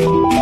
Música